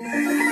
Música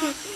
Ha, ha, ha.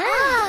啊。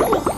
Hả?